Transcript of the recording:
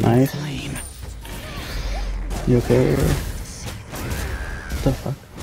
Nice. You okay? What the fuck?